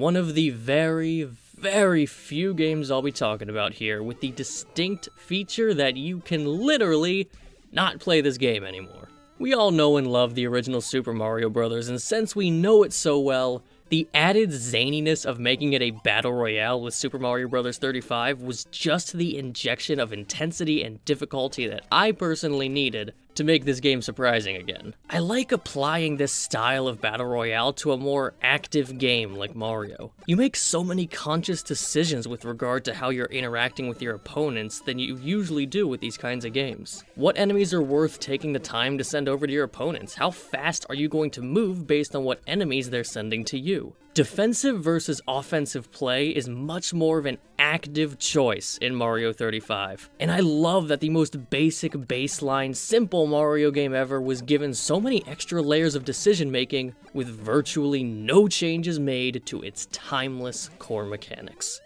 one of the very, very few games I'll be talking about here with the distinct feature that you can literally not play this game anymore. We all know and love the original Super Mario Bros., and since we know it so well, the added zaniness of making it a battle royale with Super Mario Bros. 35 was just the injection of intensity and difficulty that I personally needed to make this game surprising again. I like applying this style of battle royale to a more active game like Mario. You make so many conscious decisions with regard to how you're interacting with your opponents than you usually do with these kinds of games. What enemies are worth taking the time to send over to your opponents? How fast are you going to move based on what enemies they're sending to you? Defensive versus offensive play is much more of an active choice in Mario 35. And I love that the most basic baseline simple Mario game ever was given so many extra layers of decision making with virtually no changes made to its timeless core mechanics.